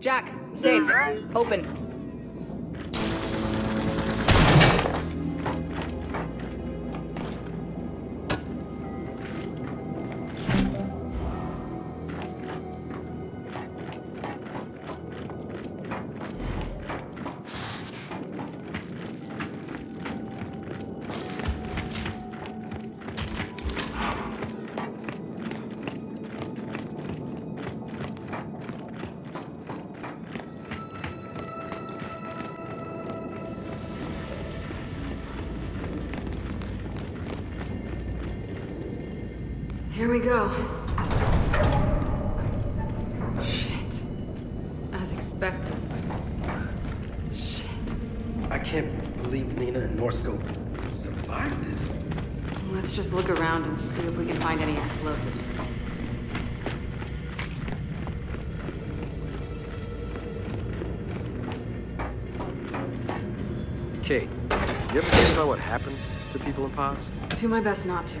Jack, safe. Open. Do my best not to.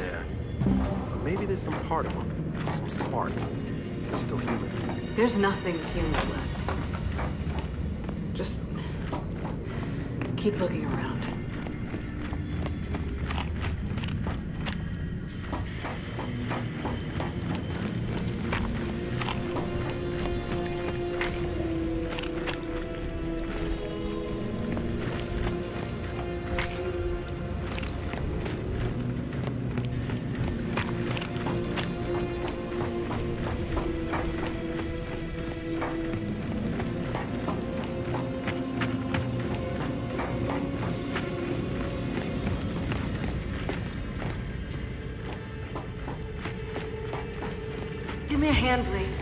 Yeah. But maybe there's some part of him, some spark, He's still human. There's nothing human left. Just keep looking around. Hand, please.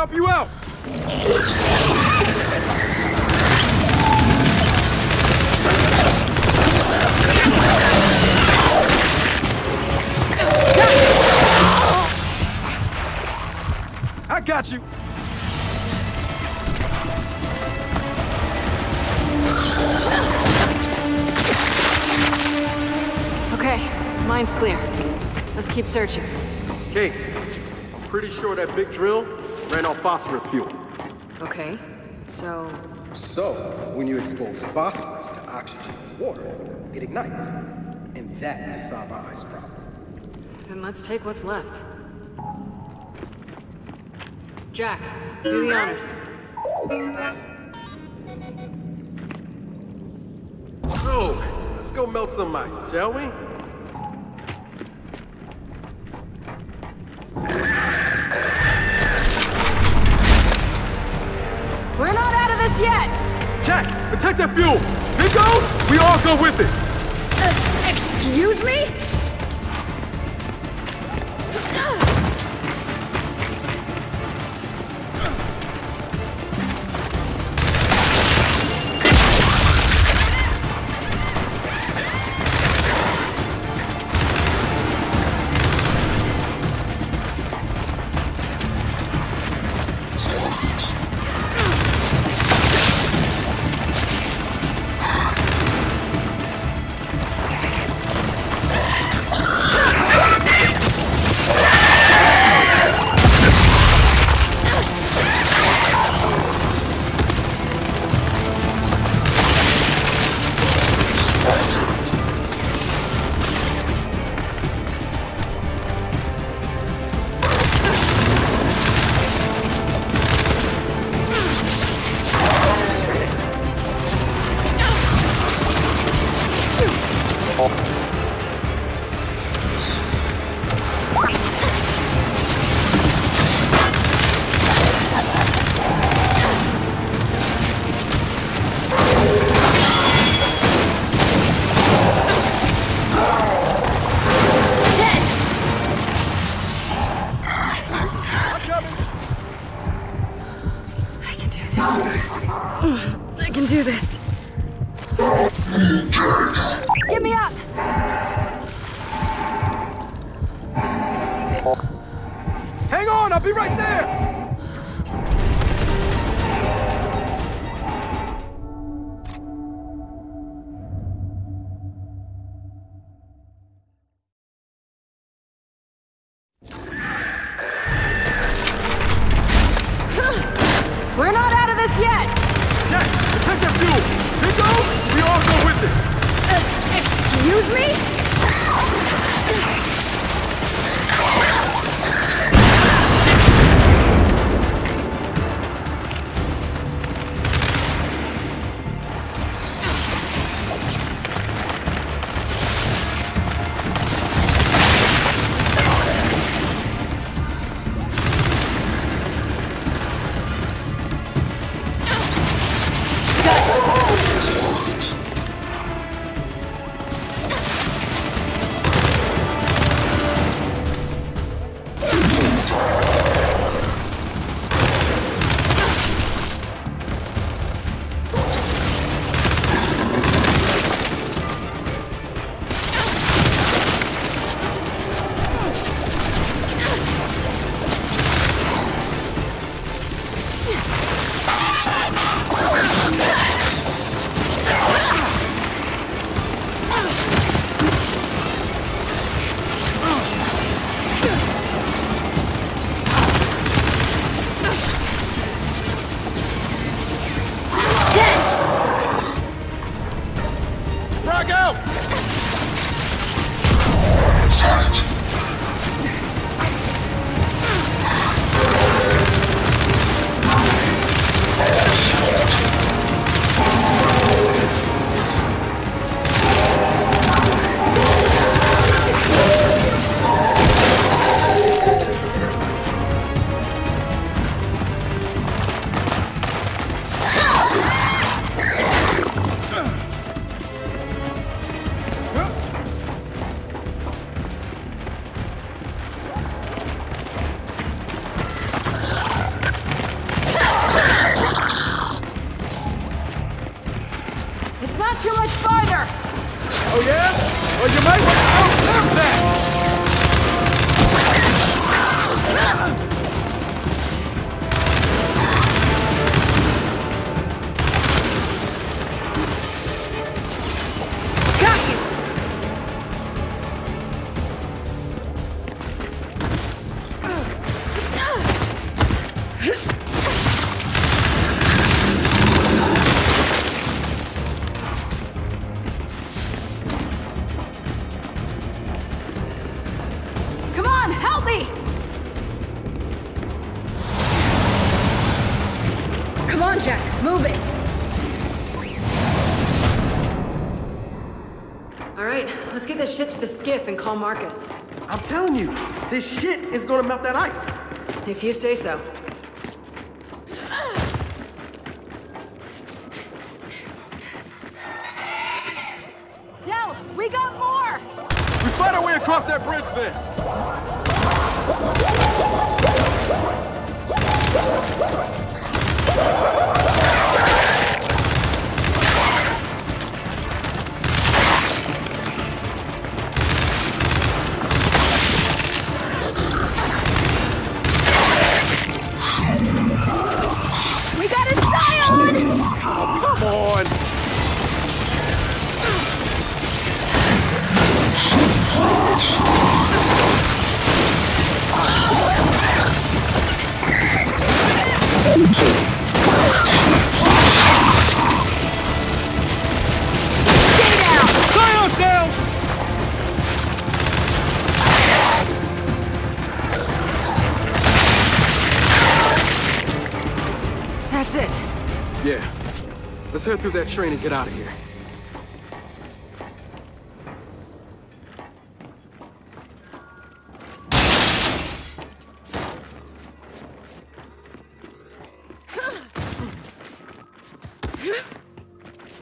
Help you out! I got you! Okay, mine's clear. Let's keep searching. Kait, I'm pretty sure that big drill ran off phosphorus fuel. Okay, so So, when you expose phosphorus to oxygen and water, it ignites. And that is solve our ice problem. then let's take what's left. Jack, do the honors. Oh, let's go melt some ice, shall we? Not out of this yet! Jack, protect that fuel! It goes, we all go with it! Uh, excuse me? Call Marcus. I'm telling you, this shit is gonna melt that ice. If you say so. Let's head through that train and get out of here.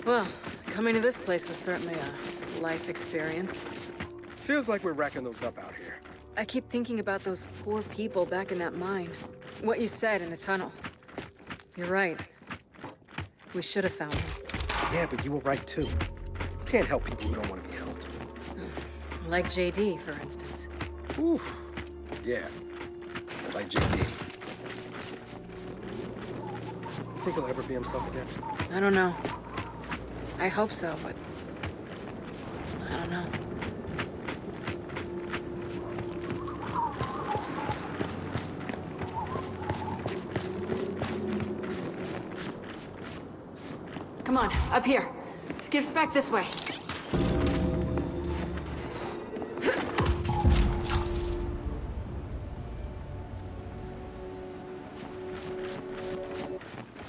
Well, coming to this place was certainly a life experience. Feels like we're racking those up out here. I keep thinking about those poor people back in that mine. What you said in the tunnel. You're right. We should have found them. Yeah, but you were right too. You can't help people who don't want to be helped. Hmm. Like JD, for instance. Oof. Yeah. like JD. You think he'll ever be himself again? I don't know. I hope so, but I don't know. Come on, up here. Skiff's back this way.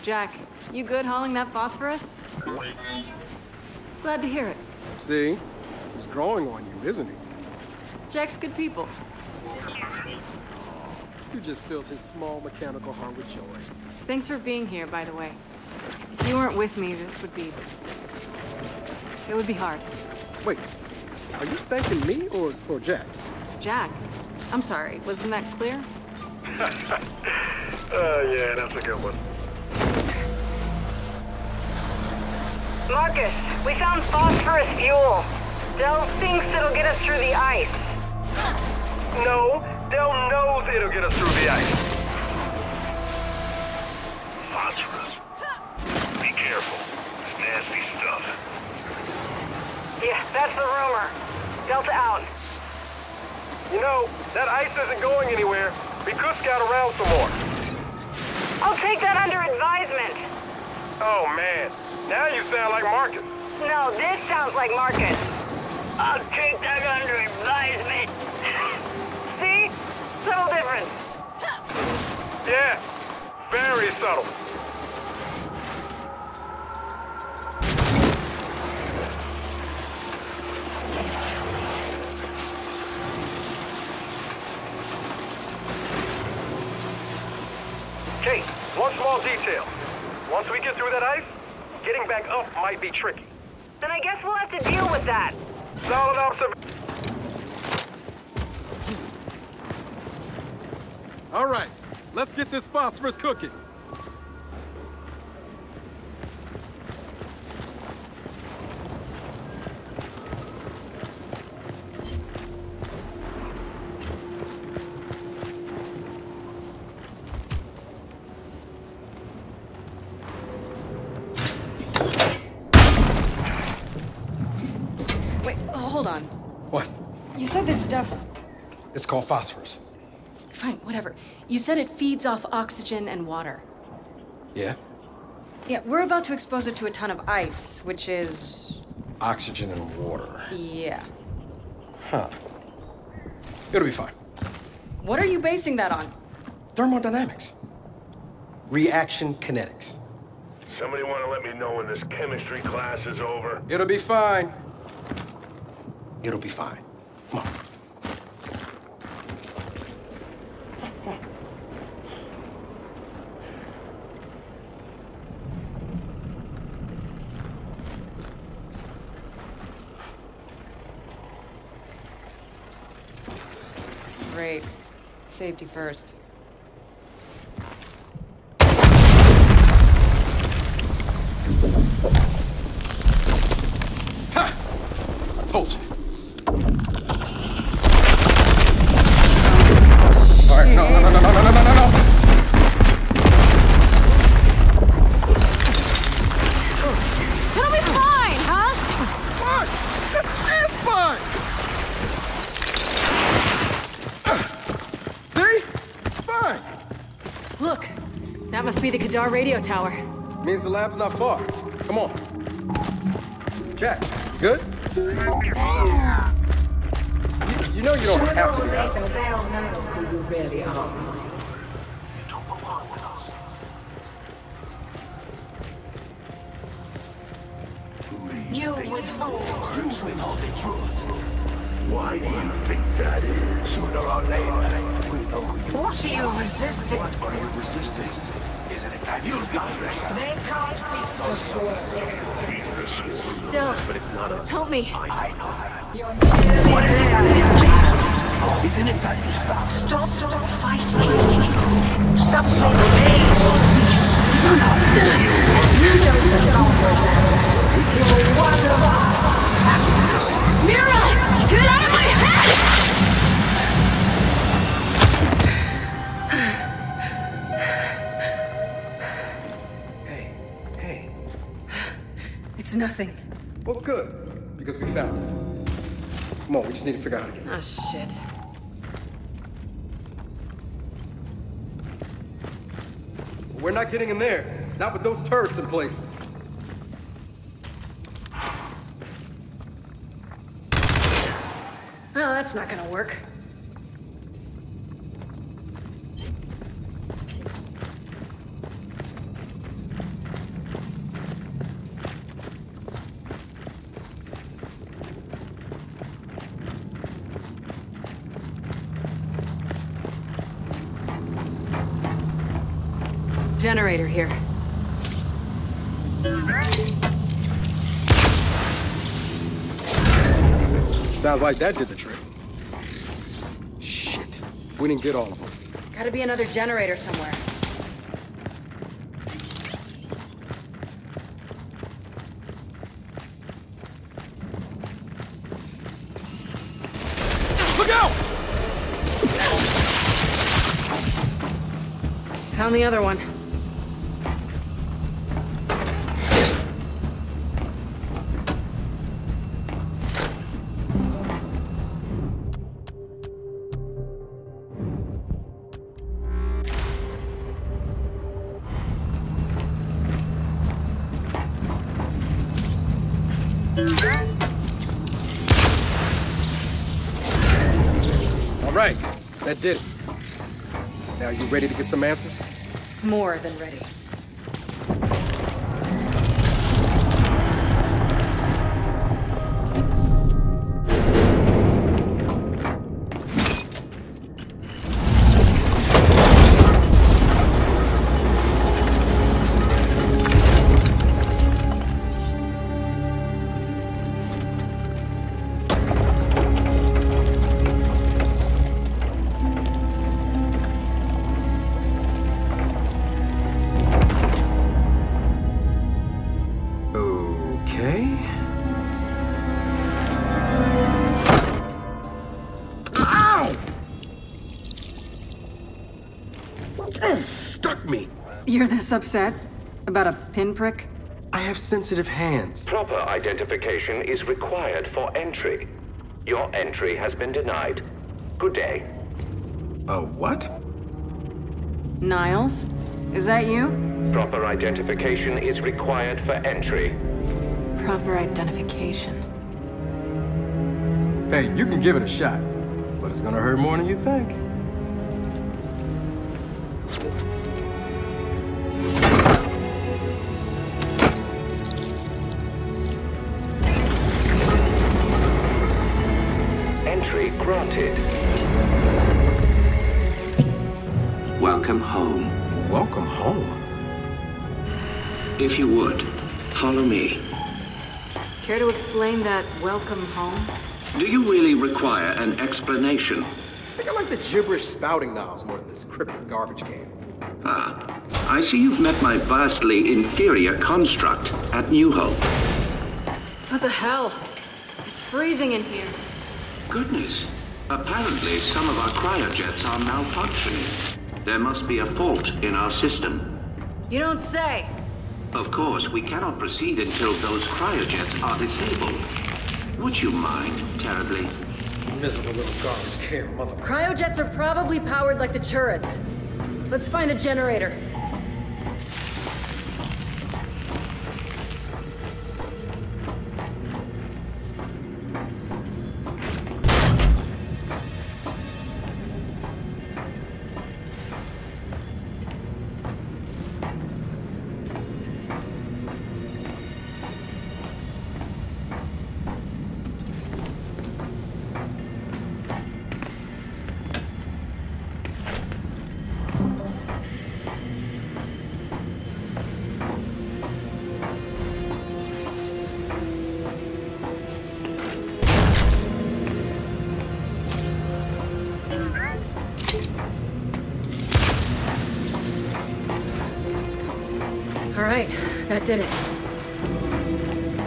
Jack, you good hauling that phosphorus? Glad to hear it. See? He's growing on you, isn't he? Jack's good people. You just filled his small mechanical heart with joy. Thanks for being here, by the way. If you weren't with me, this would be... It would be hard. Wait, are you thanking me or, or Jack? Jack, I'm sorry, wasn't that clear? Oh, yeah, that's a good one. Marcus, we found phosphorus fuel. Del thinks it'll get us through the ice. No, Del knows it'll get us through the ice. Out. You know, that ice isn't going anywhere. We could scout around some more. I'll take that under advisement. Oh, man. Now you sound like Marcus. No, this sounds like Marcus. I'll take that under advisement. See? Subtle difference. Yeah, very subtle. Kait, one small detail. Once we get through that ice, getting back up might be tricky. Then I guess we'll have to deal with that. Solid observation. All right, let's get this phosphorus cooking. Phosphorus. Fine, whatever. You said it feeds off oxygen and water. Yeah? Yeah, we're about to expose it to a ton of ice, which is... Oxygen and water. Yeah. Huh. It'll be fine. What are you basing that on? Thermodynamics. Reaction kinetics. Somebody want to let me know when this chemistry class is over? It'll be fine. It'll be fine. Come on. Great. Safety first. Radio tower. Means the lab's not far. Come on. Jack, good? You, you know you don't have to be honest. They'll know who you really are. Del, but it's not us. Help me. I know. You're there. Isn't it stop? Stop, stop fighting. Something pains will cease. You. You're one of us. Myrrah! Nothing. Well, good, because we found it. Come on, we just need to figure out how to get Ah, shit. We're not getting in there. Not with those turrets in place. Well, that's not gonna work. Generator here. Sounds like that did the trick. Shit. We didn't get all of them. Gotta be another generator somewhere. Look out! Found the other one. Ready to get some answers? More than ready. You're this upset? About a pinprick? I have sensitive hands. Proper identification is required for entry. Your entry has been denied. Good day. A what? Niles? Is that you? Proper identification is required for entry. Proper identification. Hey, you can give it a shot, but it's gonna hurt more than you think. Granted. Welcome home. Welcome home. If you would, follow me. Care to explain that welcome home? Do you really require an explanation? I think I like the gibberish spouting knobs more than this cryptic garbage can. Ah, I see you've met my vastly inferior construct at New Hope. What the hell? It's freezing in here. Goodness. Apparently, some of our cryojets are malfunctioning. There must be a fault in our system. You don't say. Of course, we cannot proceed until those cryojets are disabled. Would you mind terribly? Miserable little garbage can, mother. Cryojets are probably powered like the turrets. Let's find a generator. Did it.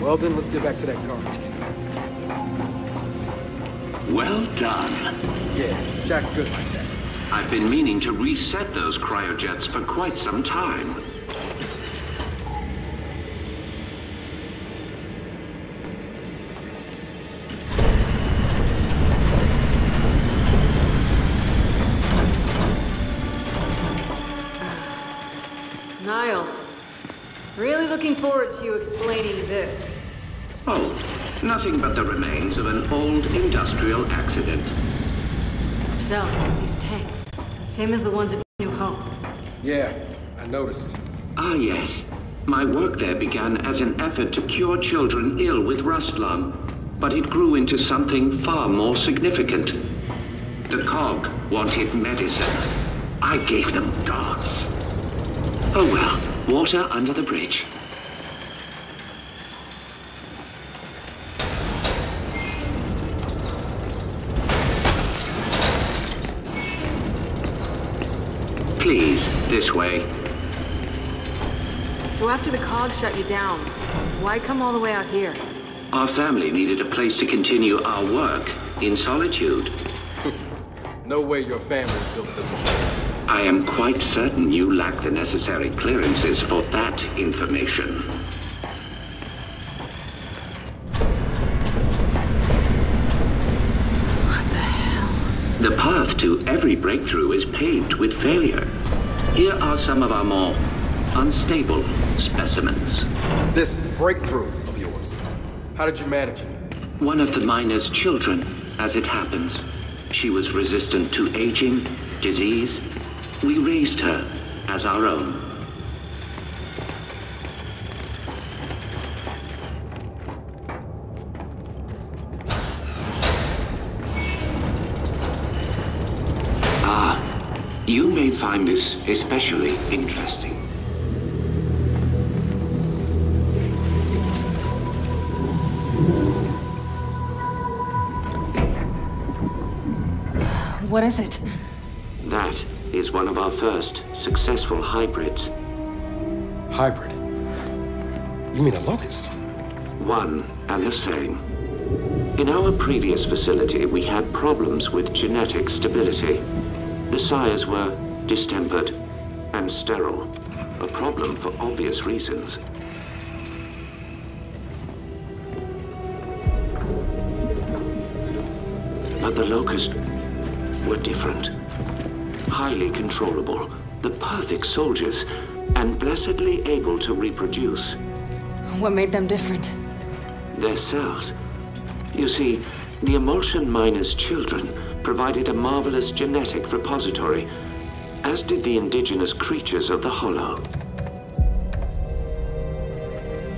Well, then let's get back to that garbage can. Well done. Yeah, Jack's good like that. I've been meaning to reset those cryojets for quite some time. Looking forward to you explaining this. Oh, nothing but the remains of an old industrial accident. Del, these tanks. Same as the ones at New Hope. Yeah, I noticed. Ah, yes. My work there began as an effort to cure children ill with rust lung, but it grew into something far more significant. The COG wanted medicine. I gave them dogs. Oh well, water under the bridge. Please, this way. So after the COG shut you down, why come all the way out here? Our family needed a place to continue our work in solitude. No way your family built this alone. I am quite certain you lack the necessary clearances for that information. What the hell? The path to every breakthrough is paved with failure. Here are some of our more unstable specimens. This breakthrough of yours. How did you manage it? One of the miner's children, as it happens. She was resistant to aging, disease. We raised her as our own. Find this especially interesting. What is it? That is one of our first successful hybrids. Hybrid. You mean a locust? One and the same. In our previous facility, we had problems with genetic stability. The sires were distempered and sterile. A problem for obvious reasons. But the Locust were different. Highly controllable, the perfect soldiers, and blessedly able to reproduce. What made them different? Their cells. You see, the Imulsion miner's children provided a marvelous genetic repository, as did the indigenous creatures of the Hollow.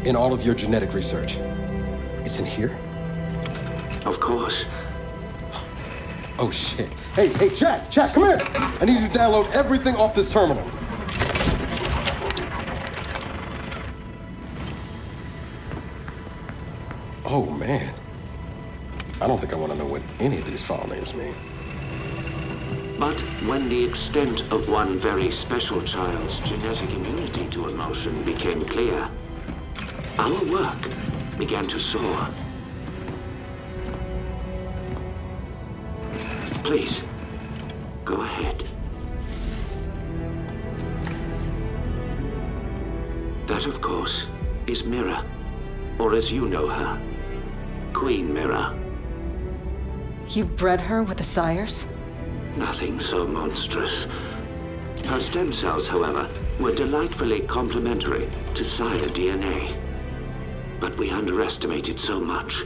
In all of your genetic research, it's in here? Of course. Oh shit. Hey, hey, Jack, Jack, come here! I need you to download everything off this terminal. Oh man. I don't think I want to know what any of these file names mean. But when the extent of one very special child's genetic immunity to emotion became clear, our work began to soar. Please, go ahead. That, of course, is Myrrah, or as you know her, Queen Myrrah. You bred her with the sires? Nothing so monstrous. Her stem cells, however, were delightfully complementary to sire DNA. But we underestimated so much.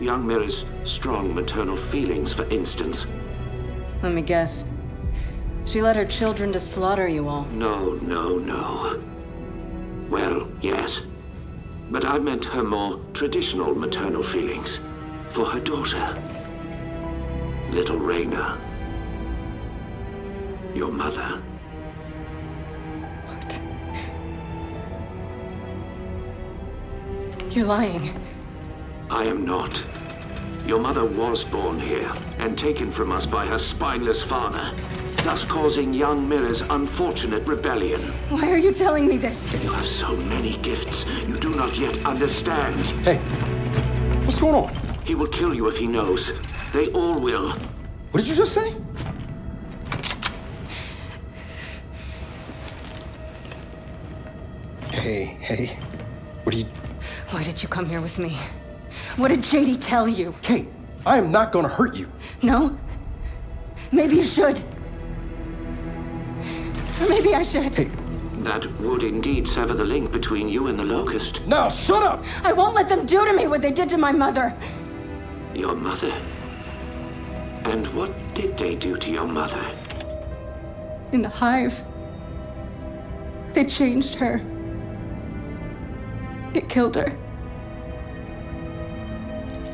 Young Myrrah's strong maternal feelings, for instance. Let me guess. She led her children to slaughter you all. No, no, no. Well, yes. But I meant her more traditional maternal feelings. For her daughter. Little Reyna. Your mother. What? You're lying. I am not. Your mother was born here and taken from us by her spineless father, thus causing young Myrrah's unfortunate rebellion. Why are you telling me this? You have so many gifts you do not yet understand. Hey, what's going on? He will kill you if he knows. They all will. What did you just say? Hey, hey. What are you... Why did you come here with me? What did JD tell you? Kait, I am not gonna hurt you. No? Maybe you should. Or maybe I should. Hey, That would indeed sever the link between you and the Locust. Now, shut up! I won't let them do to me what they did to my mother. Your mother? And what did they do to your mother? In the hive, they changed her. It killed her.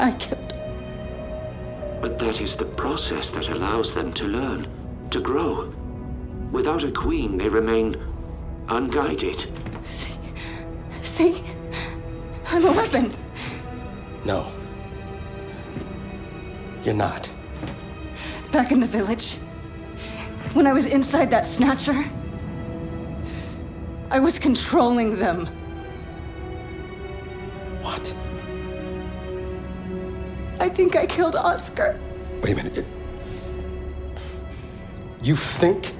I killed her. But that is the process that allows them to learn, to grow. Without a queen, they remain unguided. See? See? I'm a weapon. No. You're not. Back in the village, when I was inside that snatcher, I was controlling them. What? I think I killed Oscar. Wait a minute. It- You think?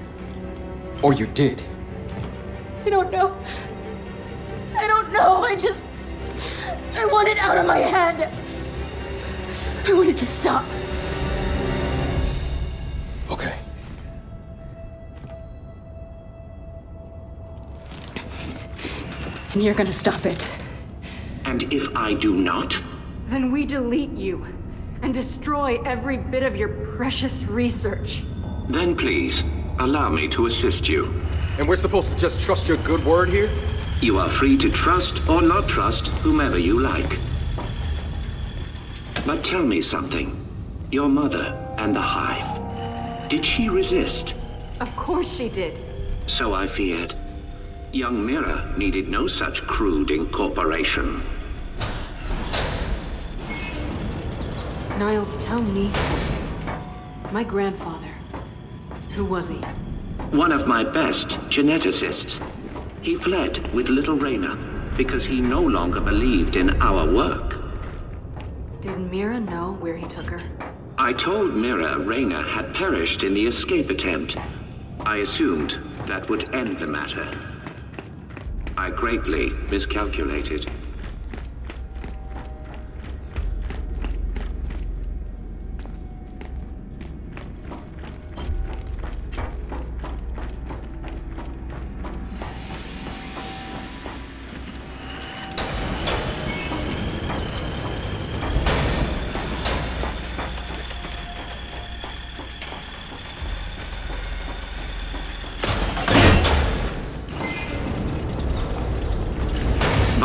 Or you did? I don't know. I don't know. I just. I want it out of my head. I want it to stop. Okay. And you're gonna stop it. And if I do not? Then we delete you and destroy every bit of your precious research. Then please, allow me to assist you. And we're supposed to just trust your good word here? You are free to trust or not trust whomever you like. But tell me something. Your mother and the Hive. Did she resist? Of course she did. So I feared. Young Myrrah needed no such crude incorporation. Niles, tell me. My grandfather. Who was he? One of my best geneticists. He fled with little Reyna because he no longer believed in our work. Did Myrrah know where he took her? I told Myrrah Reyna had perished in the escape attempt. I assumed that would end the matter. I greatly miscalculated.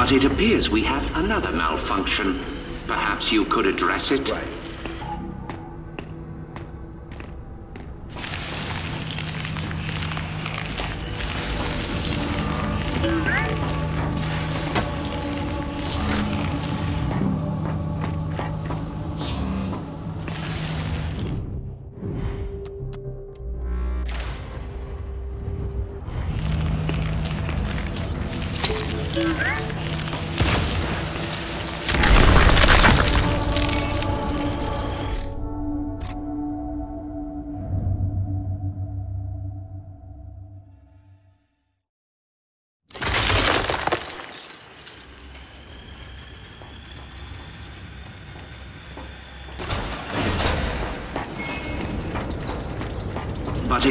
But it appears we have another malfunction. Perhaps you could address it? Right.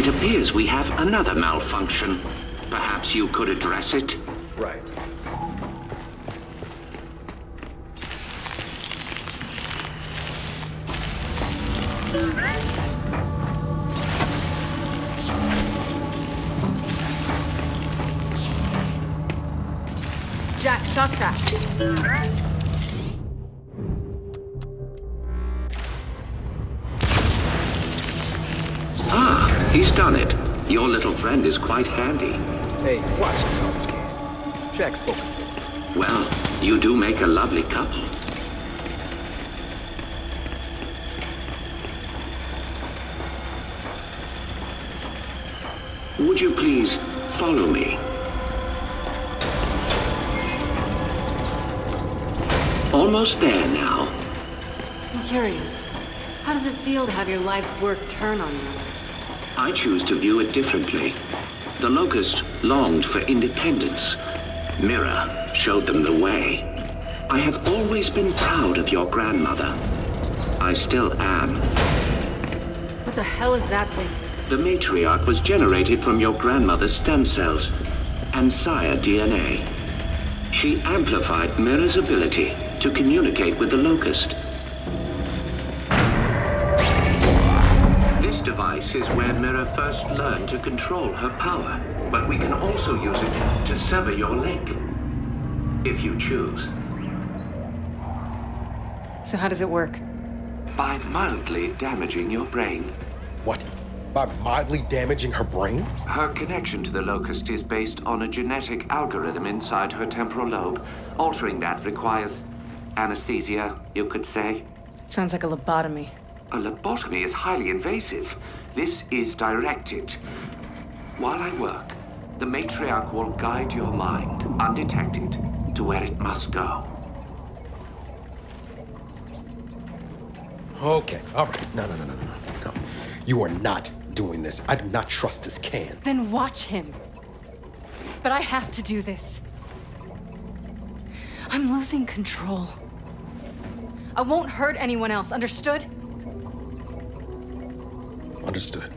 It appears we have another malfunction. Perhaps you could address it? Lovely couple. Would you please follow me? Almost there now. I'm curious. How does it feel to have your life's work turn on you? I choose to view it differently. The Locust longed for independence. Myrrah showed them the way. I have always been proud of your grandmother. I still am. What the hell is that thing? The matriarch was generated from your grandmother's stem cells. and sire DNA. She amplified Myrrah's ability to communicate with the Locust. This device is where Mira first learned to control her power, but we can also use it to sever your link. If you choose. So how does it work? By mildly damaging your brain. What? By mildly damaging her brain? Her connection to the Locust is based on a genetic algorithm inside her temporal lobe. Altering that requires anesthesia, you could say. Sounds like a lobotomy. A lobotomy is highly invasive. This is directed. While I work, the matriarch will guide your mind, undetected, to where it must go. Okay, all right. No, no, no, no, no, no. You are not doing this. I do not trust this can. Then watch him. But I have to do this. I'm losing control. I won't hurt anyone else, understood? Understood.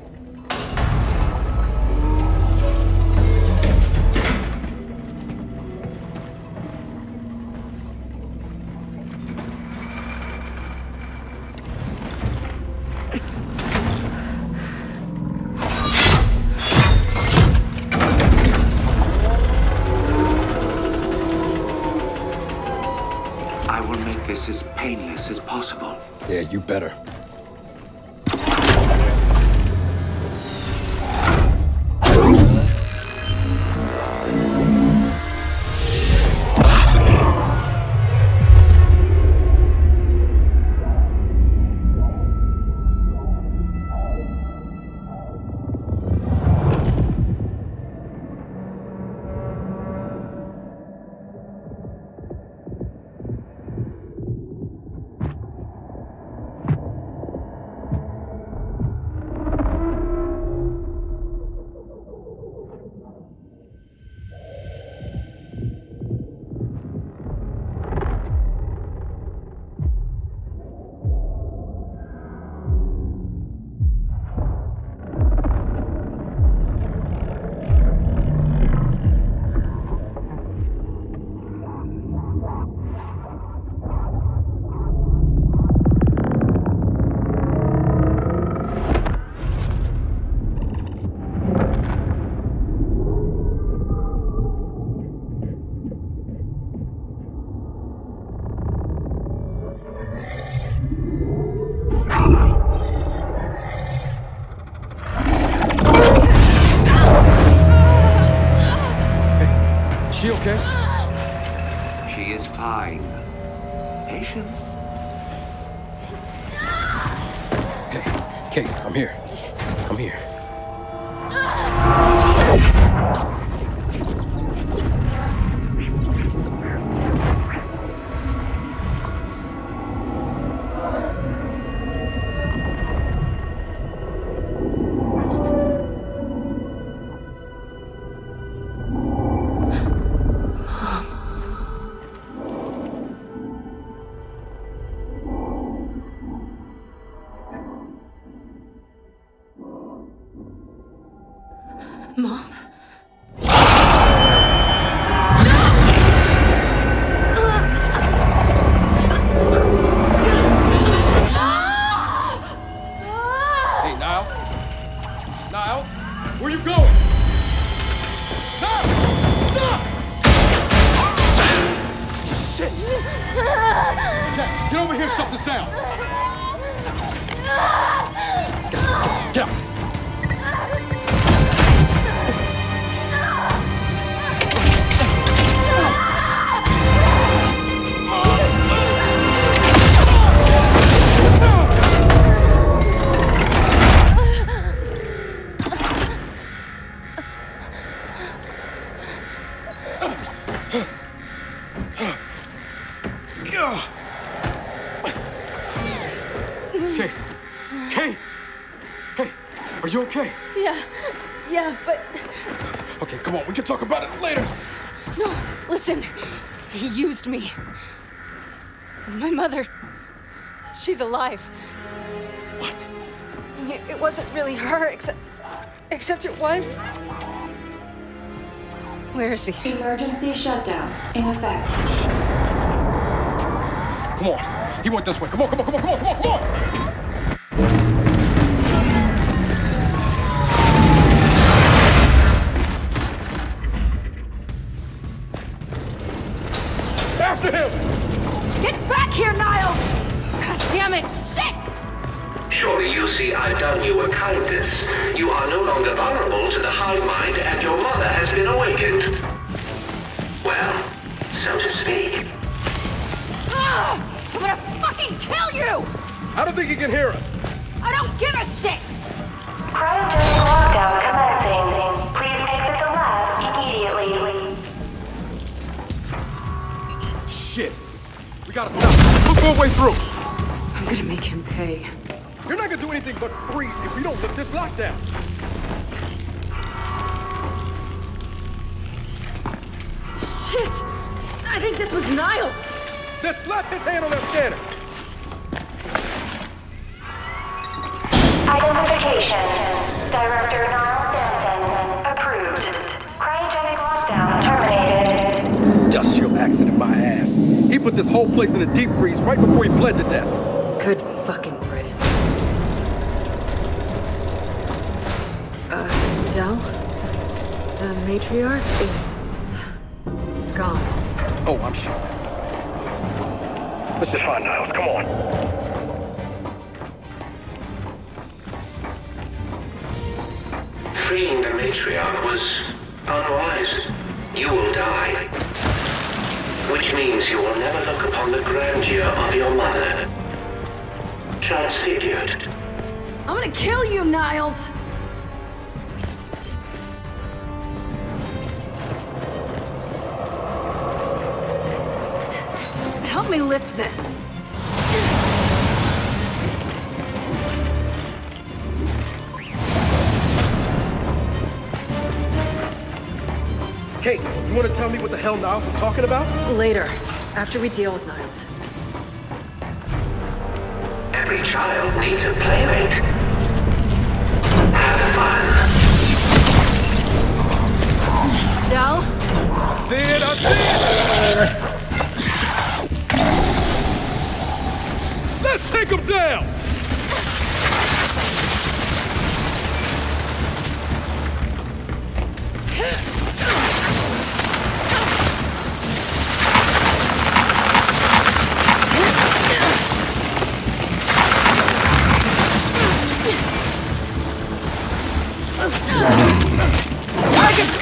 Mom? Hey, he? Emergency shutdown in effect. Come on. He went this way. Come on, come on, come on, come on, come on, come on! He can hear us. I don't give a shit! Cryogenic lockdown commencing. Please exit the lab immediately. Shit. We gotta stop. Look a way through. I'm gonna make him pay. You're not gonna do anything but freeze if we don't lift this lockdown. Shit! I think this was Niles! Then slap his hand on that scanner. Identification. Director Niles Samson. Approved. Cryogenic lockdown terminated. Dust your accident, my ass. He put this whole place in a deep freeze right before he bled to death. Good fucking riddance. Uh, Del? The matriarch is... gone. Oh, I'm sure that's not. This is fine, Niles. Come on. Matriarch was unwise. You will die. Which means you will never look upon the grandeur of your mother. Transfigured. I'm gonna kill you, Niles! Help me lift this. Kait, you wanna tell me what the hell Niles is talking about? Later, after we deal with Niles. Every child needs a playmate. Have fun. Del? I see it, I see it! Let's take him down!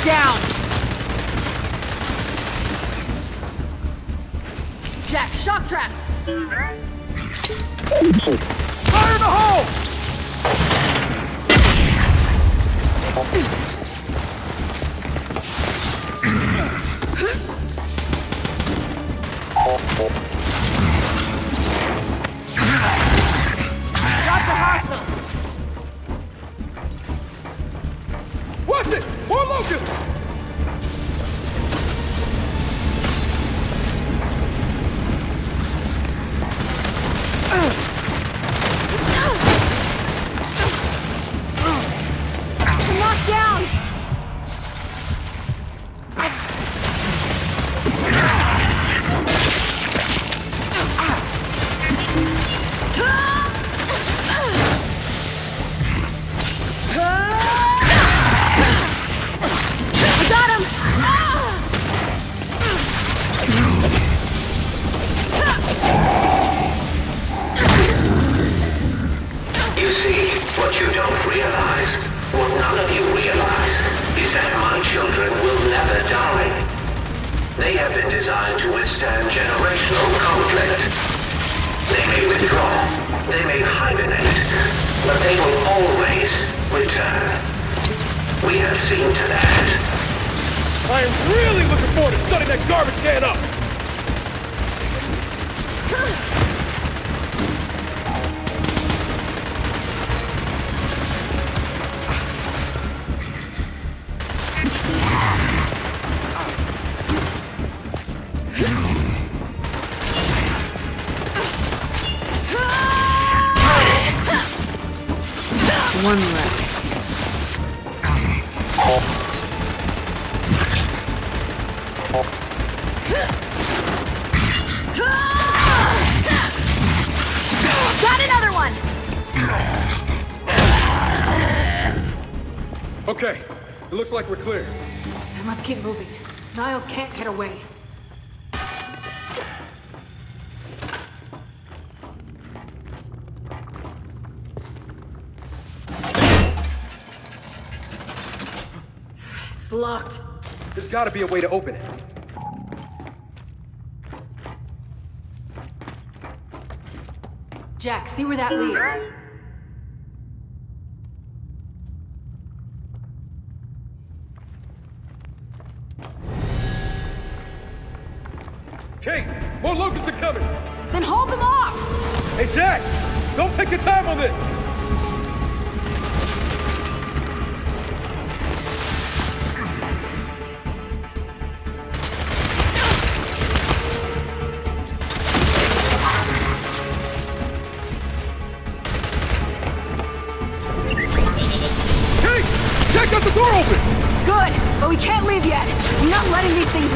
Down! Jack, shock trap! Fire in the hole! Children will never die. They have been designed to withstand generational conflict. They may withdraw, they may hibernate, but they will always return. We have seen to that. I am really looking forward to shutting that garbage can up! A way to open it. Jack, see where that leads.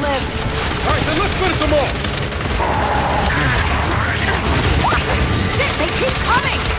Live. All right, then let's finish them off! Shit, they keep coming!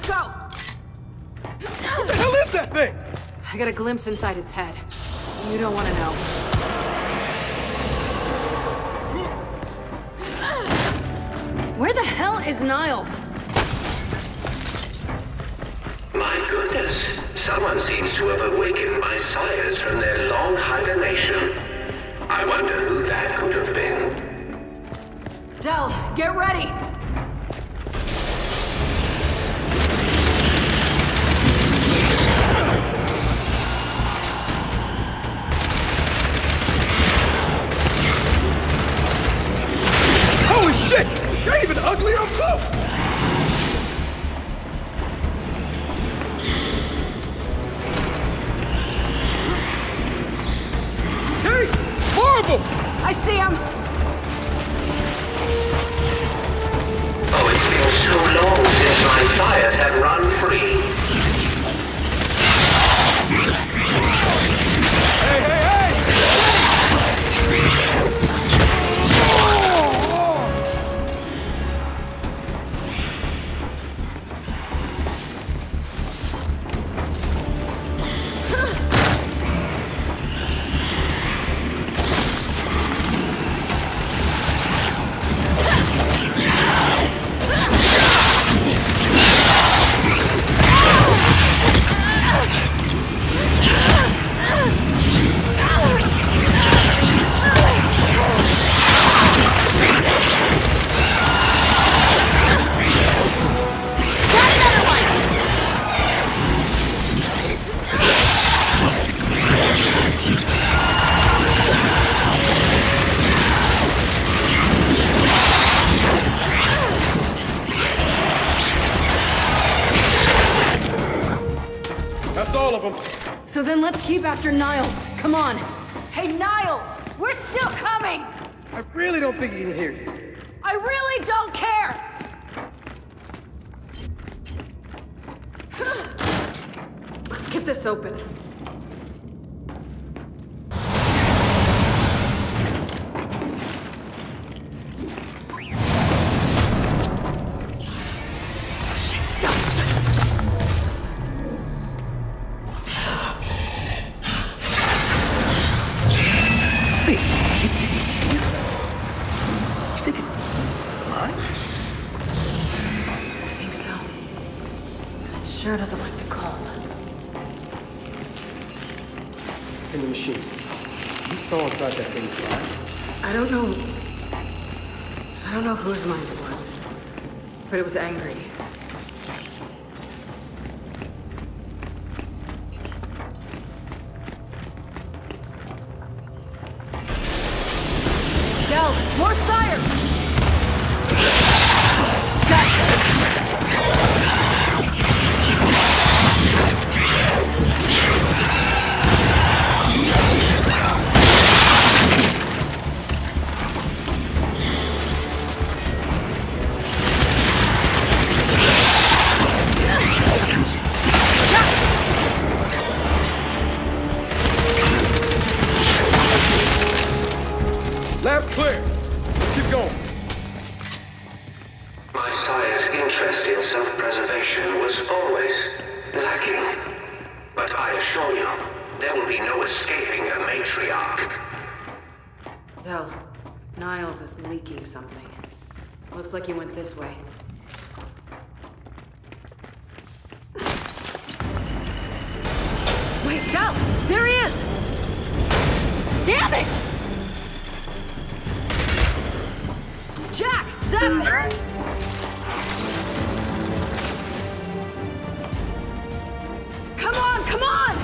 Let's go. What the hell is that thing? I got a glimpse inside its head. You don't want to know. Where the hell is Niles? My goodness. Someone seems to have awakened my sires from their long hibernation. I wonder who that could have been. Del, get ready! Keep after Niles. Come on. Hey, Niles! We're still coming! I really don't think he can hear you. I really don't care! Let's get this open. Lab's clear. Let's keep going. My sire's interest in self-preservation was always lacking. But I assure you, there will be no escaping a matriarch. Del, Niles is leaking something. Looks like he went this way. Wait, Del! There he is! Damn it! Jack! Zap! Come on, come on!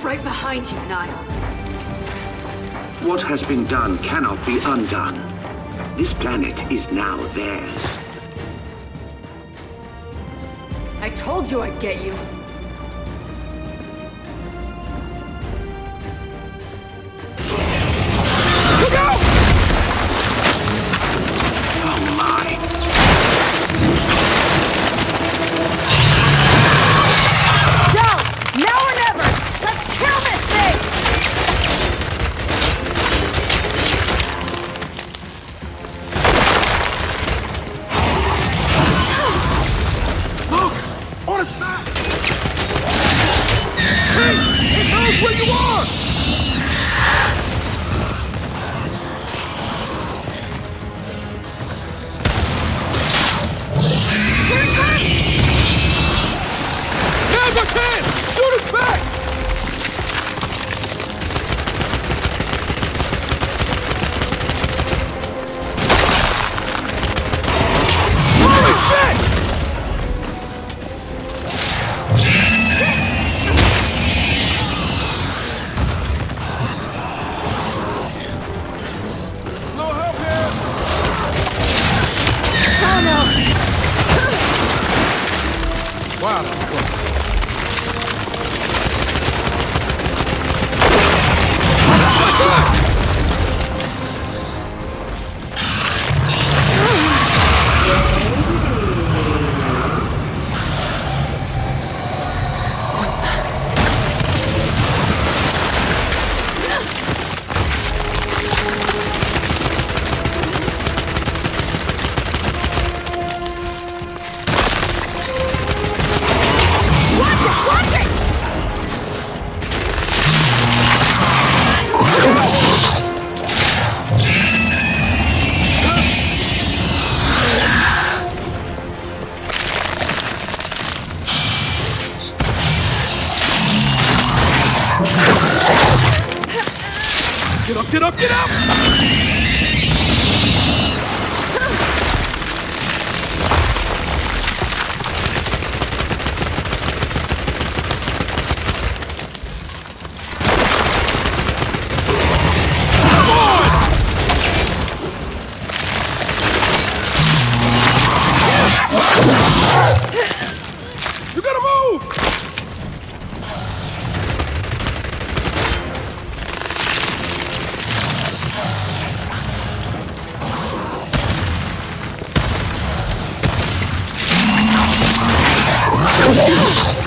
Right behind you, Niles. What has been done cannot be undone. This planet is now theirs. I told you I'd get you. Oh!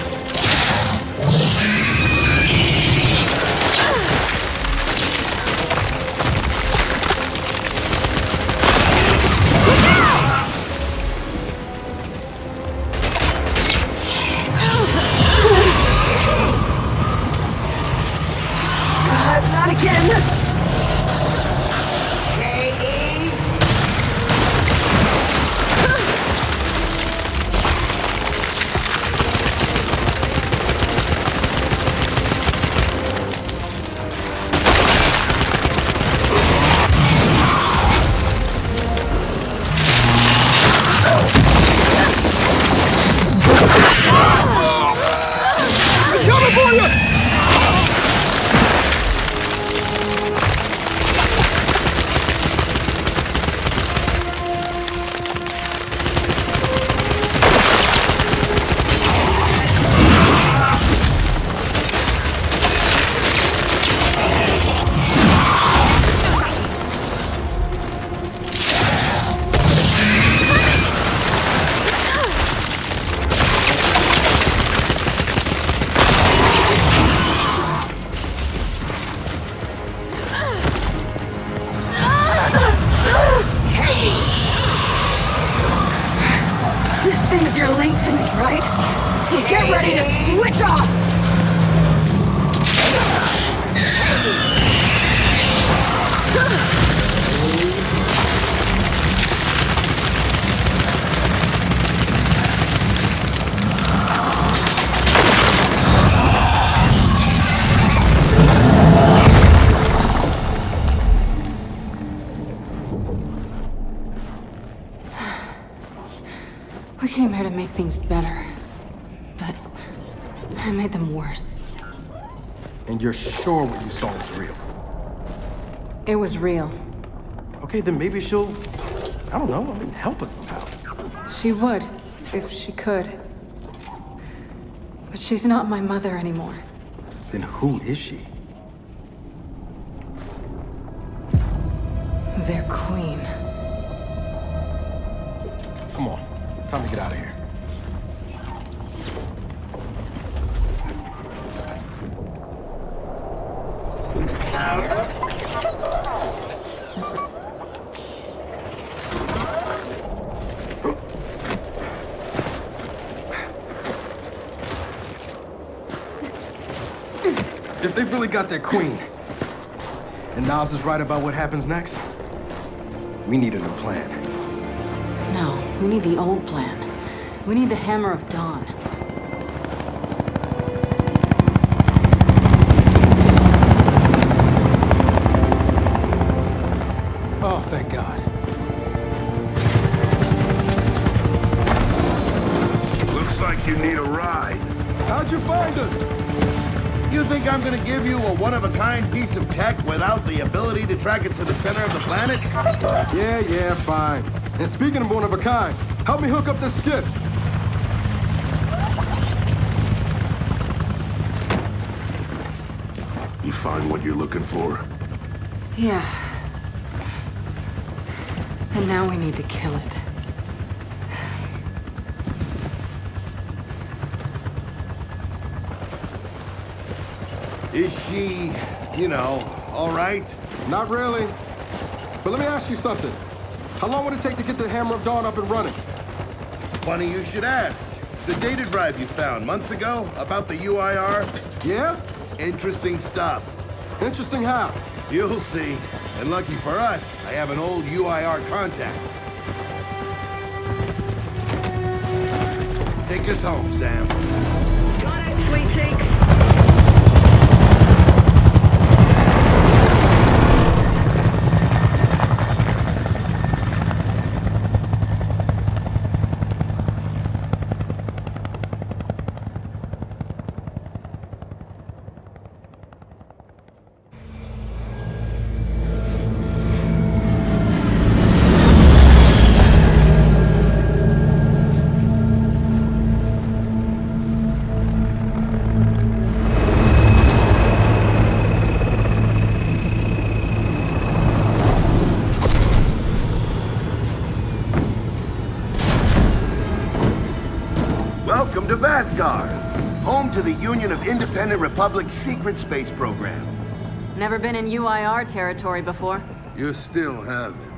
things better. But I made them worse. And you're sure what you saw was real? It was real. Okay, then maybe she'll, I don't know, I mean, help us somehow. She would, if she could. But she's not my mother anymore. Then who is she? Their queen. Come on, time to get out of here. If they've really got their queen, and Nas is right about what happens next, we need a new plan. No, we need the old plan. We need the Hammer of Dawn. Give you a one-of-a-kind piece of tech without the ability to track it to the center of the planet? Yeah, yeah, fine. And speaking of one of a kinds, help me hook up this skiff. You find what you're looking for? Yeah. And now we need to kill it. Is she, you know, all right? Not really. But let me ask you something. How long would it take to get the Hammer of Dawn up and running? Funny you should ask. The data drive you found months ago about the UIR? Yeah? Interesting stuff. Interesting how? You'll see. And lucky for us, I have an old UIR contact. Take us home, Sam. Got it, sweet cheeks. Republics secret space program. Never been in UIR territory before. You still haven't.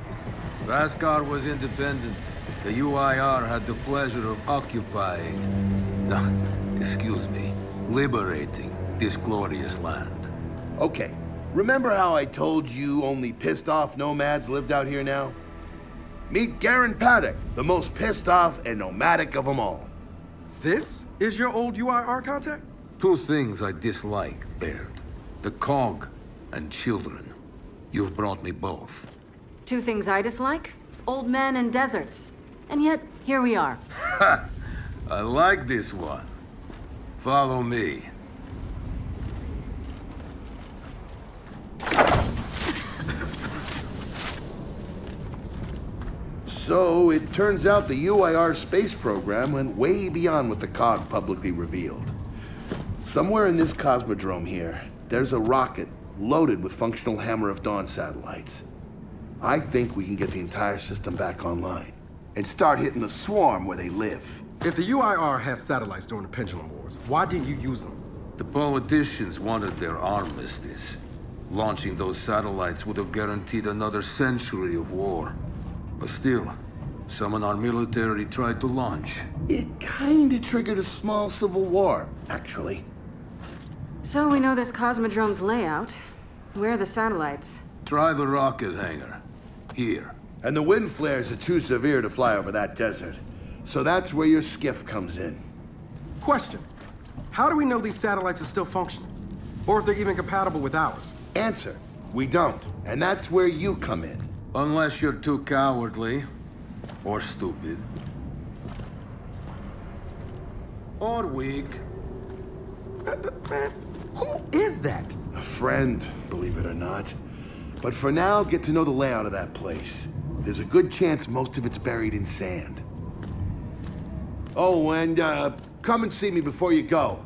Vasgar was independent. The UIR had the pleasure of occupying... No, excuse me. Liberating this glorious land. Okay, remember how I told you only pissed off nomads lived out here now? Meet Garen Paduk, the most pissed off and nomadic of them all. This is your old UIR contact? Two things I dislike, Baird. The COG and children. You've brought me both. Two things I dislike? Old men and deserts. And yet, here we are. Ha! I like this one. Follow me. So, it turns out the UIR space program went way beyond what the COG publicly revealed. Somewhere in this cosmodrome here, there's a rocket loaded with functional Hammer of Dawn satellites. I think we can get the entire system back online and start hitting the swarm where they live. If the UIR had satellites during the Pendulum Wars, why didn't you use them? The politicians wanted their armistice. Launching those satellites would have guaranteed another century of war. But still, some in our military tried to launch. It kinda triggered a small civil war, actually. So we know this Cosmodrome's layout. Where are the satellites? Try the rocket hangar. Here. And the wind flares are too severe to fly over that desert. So that's where your skiff comes in. Question. How do we know these satellites are still functioning? Or if they're even compatible with ours? Answer. We don't. And that's where you come in. Unless you're too cowardly. Or stupid. Or weak. Uh, uh, Who is that? A friend, believe it or not. But for now, get to know the layout of that place. There's a good chance most of it's buried in sand. Oh, and uh, come and see me before you go.